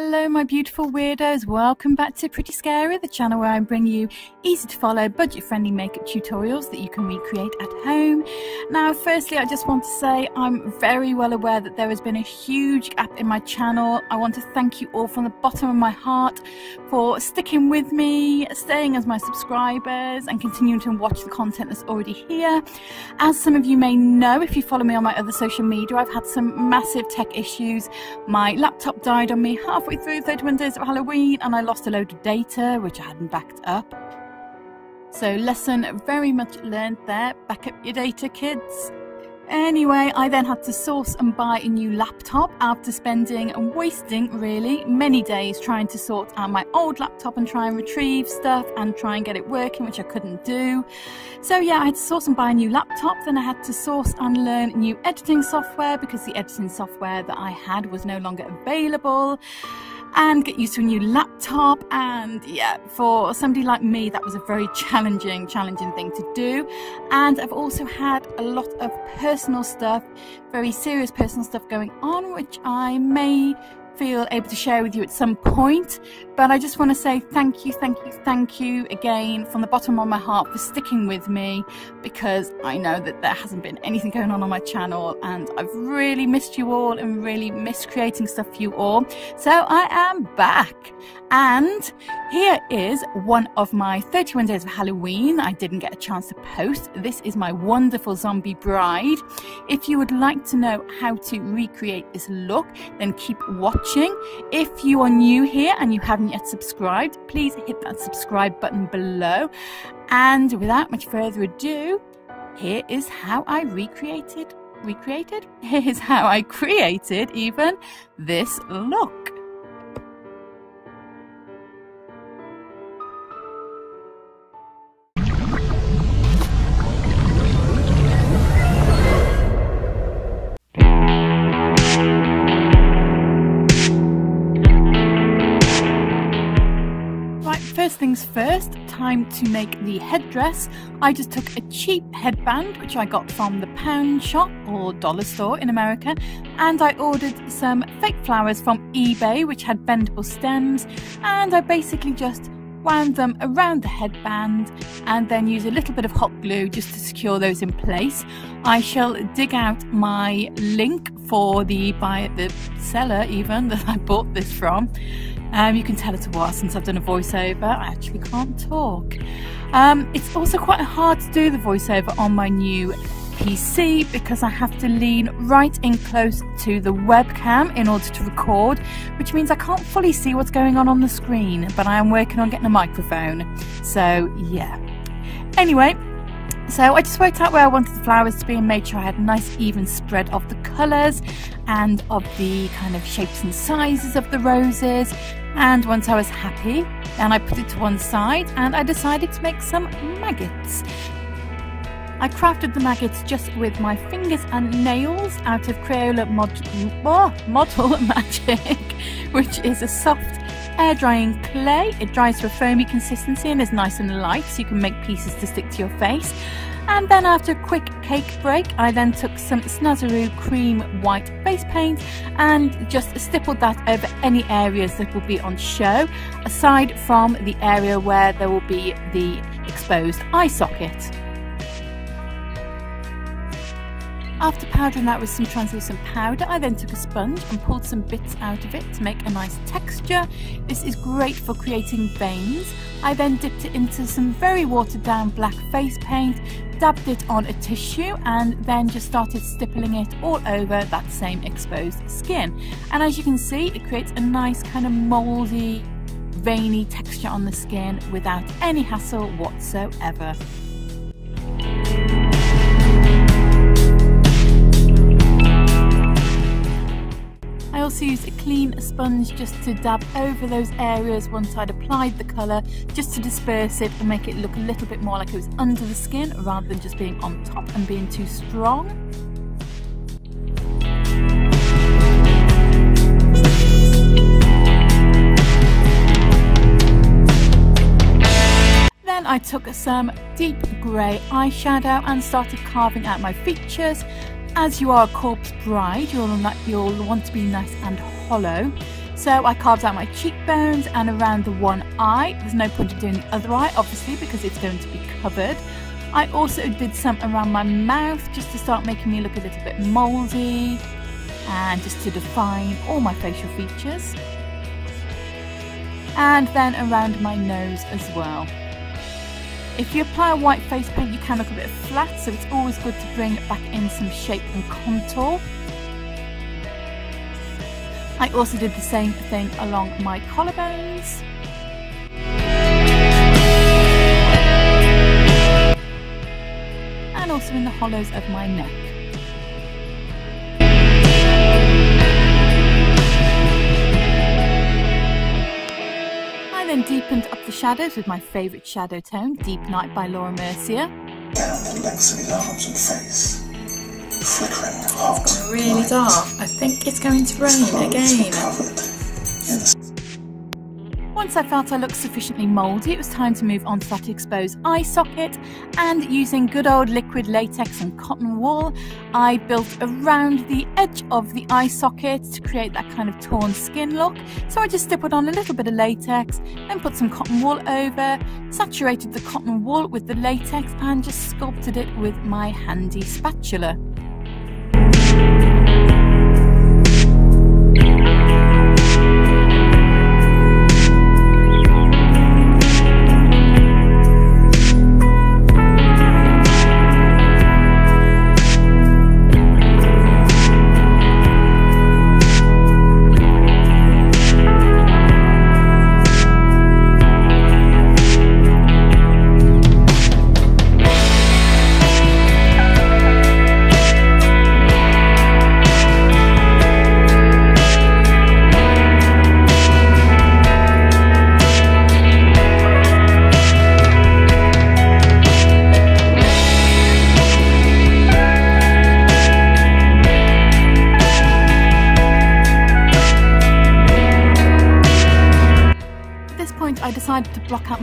Hello, my beautiful weirdos. Welcome back to Pretty Scary, the channel where I bring you easy to follow, budget friendly makeup tutorials that you can recreate at home. Now, firstly, I just want to say I'm very well aware that there has been a huge gap in my channel. I want to thank you all from the bottom of my heart for sticking with me, staying as my subscribers, and continuing to watch the content that's already here. As some of you may know, if you follow me on my other social media, I've had some massive tech issues. My laptop died on me halfway through 31 days of Halloween and I lost a load of data which I hadn't backed up. So lesson very much learned there, back up your data kids. Anyway, I then had to source and buy a new laptop after spending and wasting really many days trying to sort out my old laptop and try and retrieve stuff and try and get it working, which I couldn't do. So yeah, I had to source and buy a new laptop, then I had to source and learn new editing software because the editing software that I had was no longer available and get used to a new laptop. And yeah, for somebody like me, that was a very challenging, challenging thing to do. And I've also had a lot of personal stuff, very serious personal stuff going on, which I may feel able to share with you at some point. But I just want to say thank you, thank you, thank you again from the bottom of my heart for sticking with me because I know that there hasn't been anything going on on my channel and I've really missed you all and really missed creating stuff for you all. So I am back and here is one of my 31 days of Halloween. I didn't get a chance to post. This is my wonderful zombie bride. If you would like to know how to recreate this look, then keep watching. If you are new here and you haven't yet subscribed, please hit that subscribe button below. And without much further ado, here is how I recreated, recreated? Here's how I created even this look. First things first, time to make the headdress. I just took a cheap headband, which I got from the pound shop or dollar store in America, and I ordered some fake flowers from eBay, which had bendable stems, and I basically just wound them around the headband and then use a little bit of hot glue just to secure those in place. I shall dig out my link for the buyer, the seller even that I bought this from um, you can tell it's a while since I've done a voiceover. I actually can't talk. Um, it's also quite hard to do the voiceover on my new PC because I have to lean right in close to the webcam in order to record, which means I can't fully see what's going on on the screen, but I am working on getting a microphone. So, yeah. Anyway, so I just worked out where I wanted the flowers to be and made sure I had a nice even spread of the colours and of the kind of shapes and sizes of the roses. And once I was happy, then I put it to one side and I decided to make some maggots. I crafted the maggots just with my fingers and nails out of Crayola Mod oh, Model Magic, which is a soft air drying clay. It dries to a foamy consistency and is nice and light so you can make pieces to stick to your face. And then after a quick cake break, I then took some Snazaroo cream white face paint and just stippled that over any areas that will be on show, aside from the area where there will be the exposed eye socket. After powdering that with some translucent powder, I then took a sponge and pulled some bits out of it to make a nice texture. This is great for creating veins. I then dipped it into some very watered down black face paint, dabbed it on a tissue and then just started stippling it all over that same exposed skin. And as you can see, it creates a nice kind of mouldy, veiny texture on the skin without any hassle whatsoever. Also used a clean sponge just to dab over those areas once I'd applied the colour, just to disperse it and make it look a little bit more like it was under the skin rather than just being on top and being too strong. Then I took some deep grey eyeshadow and started carving out my features as you are a corpse bride, you'll, you'll want to be nice and hollow. So I carved out my cheekbones and around the one eye. There's no point in doing the other eye, obviously, because it's going to be covered. I also did some around my mouth just to start making me look a little bit mouldy and just to define all my facial features. And then around my nose as well. If you apply a white face paint you can look a bit flat so it's always good to bring back in some shape and contour. I also did the same thing along my collarbones. And also in the hollows of my neck. I then deepened up the shadows with my favourite shadow tone, Deep Night by Laura Mercier. Down the length of his arms and face flickering hot. It's really dark. I think it's going to rain again. Once I felt I looked sufficiently mouldy, it was time to move on to that exposed eye socket. And using good old liquid latex and cotton wool, I built around the edge of the eye socket to create that kind of torn skin look. So I just stippled on a little bit of latex, then put some cotton wool over, saturated the cotton wool with the latex, and just sculpted it with my handy spatula.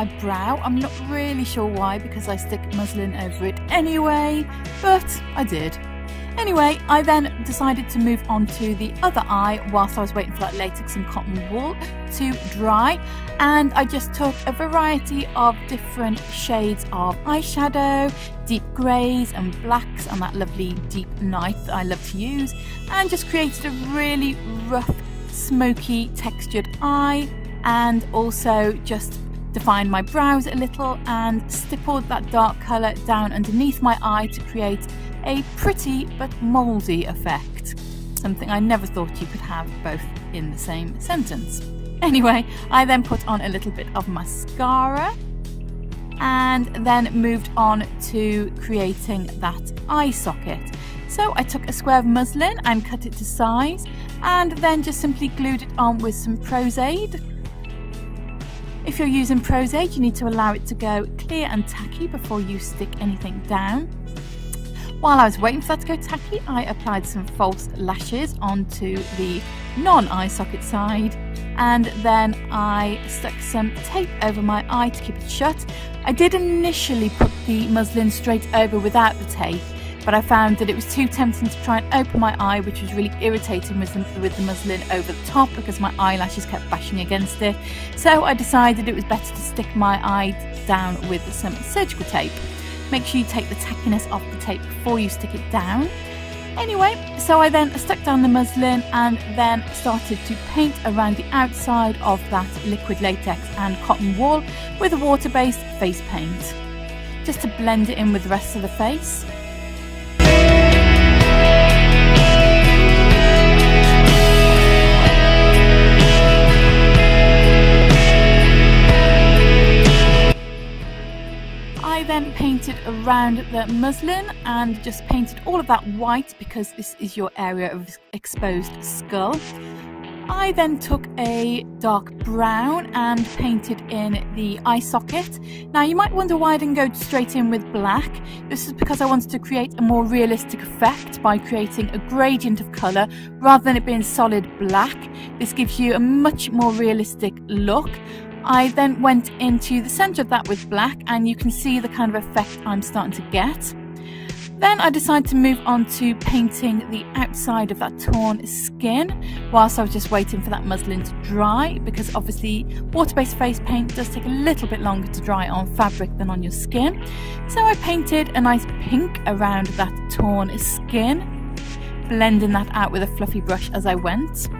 My brow. I'm not really sure why because I stick muslin over it anyway, but I did. Anyway, I then decided to move on to the other eye whilst I was waiting for that latex and cotton wool to dry. And I just took a variety of different shades of eyeshadow, deep greys and blacks, and that lovely deep night that I love to use, and just created a really rough, smoky textured eye and also just defined my brows a little and stippled that dark colour down underneath my eye to create a pretty but mouldy effect. Something I never thought you could have both in the same sentence. Anyway, I then put on a little bit of mascara and then moved on to creating that eye socket. So I took a square of muslin and cut it to size and then just simply glued it on with some Pros-Aide if you're using Pros-Aide, you need to allow it to go clear and tacky before you stick anything down. While I was waiting for that to go tacky, I applied some false lashes onto the non-eye socket side and then I stuck some tape over my eye to keep it shut. I did initially put the muslin straight over without the tape but I found that it was too tempting to try and open my eye, which was really irritating with the, with the muslin over the top because my eyelashes kept bashing against it. So I decided it was better to stick my eye down with some surgical tape. Make sure you take the tackiness off the tape before you stick it down. Anyway, so I then stuck down the muslin and then started to paint around the outside of that liquid latex and cotton wool with a water-based face paint, just to blend it in with the rest of the face. Then painted around the muslin and just painted all of that white because this is your area of exposed skull. I then took a dark brown and painted in the eye socket. Now you might wonder why I didn't go straight in with black. This is because I wanted to create a more realistic effect by creating a gradient of colour rather than it being solid black. This gives you a much more realistic look. I then went into the centre of that with black and you can see the kind of effect I'm starting to get. Then I decided to move on to painting the outside of that torn skin whilst I was just waiting for that muslin to dry because obviously water-based face paint does take a little bit longer to dry on fabric than on your skin. So I painted a nice pink around that torn skin, blending that out with a fluffy brush as I went.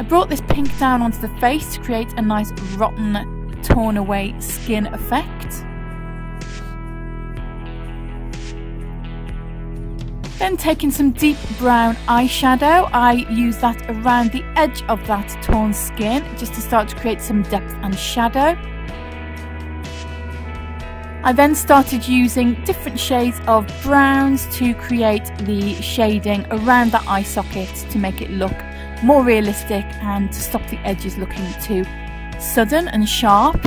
I brought this pink down onto the face to create a nice rotten torn away skin effect. Then taking some deep brown eyeshadow, I use that around the edge of that torn skin just to start to create some depth and shadow. I then started using different shades of browns to create the shading around the eye socket to make it look more realistic and to stop the edges looking too sudden and sharp.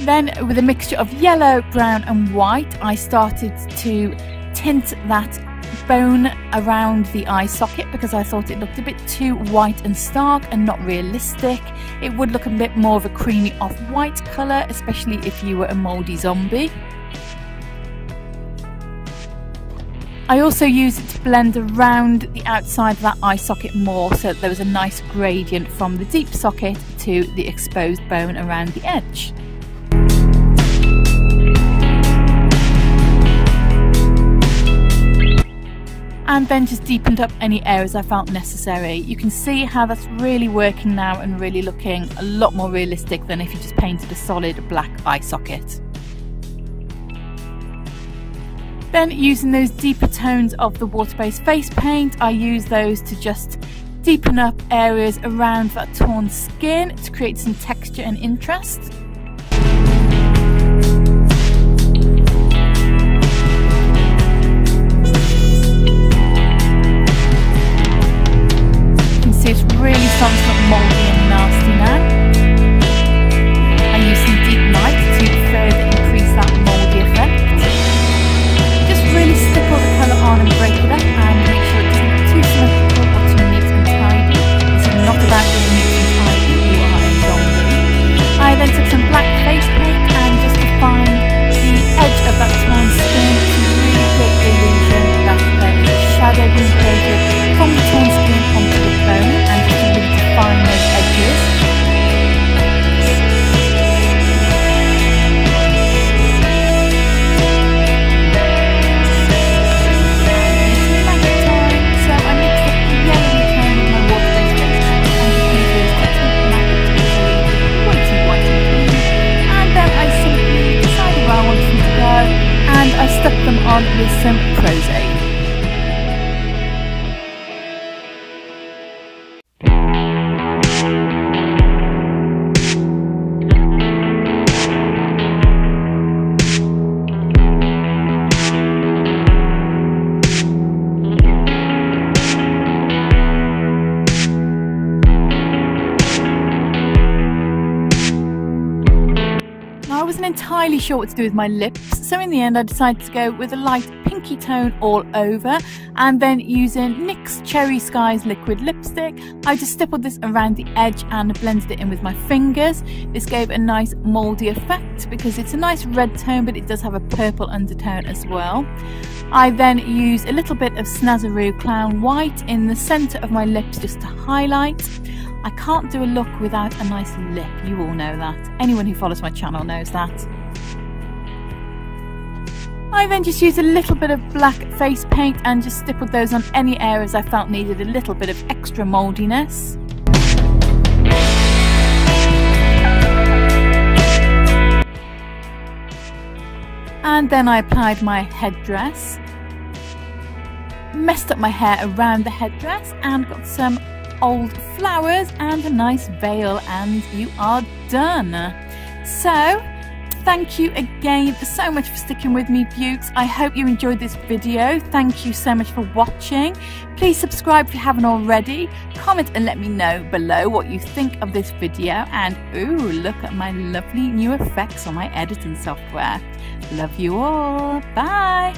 Then with a mixture of yellow, brown and white I started to tint that bone around the eye socket because I thought it looked a bit too white and stark and not realistic. It would look a bit more of a creamy off-white colour, especially if you were a mouldy zombie. I also used it to blend around the outside of that eye socket more so that there was a nice gradient from the deep socket to the exposed bone around the edge. and then just deepened up any areas I felt necessary. You can see how that's really working now and really looking a lot more realistic than if you just painted a solid black eye socket. Then using those deeper tones of the water-based face paint, I use those to just deepen up areas around that torn skin to create some texture and interest. Sure what to do with my lips, so in the end I decided to go with a light pinky tone all over and then using NYX Cherry Skies liquid lipstick, I just stippled this around the edge and blended it in with my fingers. This gave a nice mouldy effect because it's a nice red tone but it does have a purple undertone as well. I then used a little bit of Snazaroo Clown White in the centre of my lips just to highlight. I can't do a look without a nice lip, you all know that. Anyone who follows my channel knows that. I then just used a little bit of black face paint and just stippled those on any areas I felt needed a little bit of extra mouldiness. And then I applied my headdress, messed up my hair around the headdress and got some old flowers and a nice veil and you are done. So, thank you again so much for sticking with me, Beauts. I hope you enjoyed this video. Thank you so much for watching. Please subscribe if you haven't already. Comment and let me know below what you think of this video. And ooh, look at my lovely new effects on my editing software. Love you all. Bye.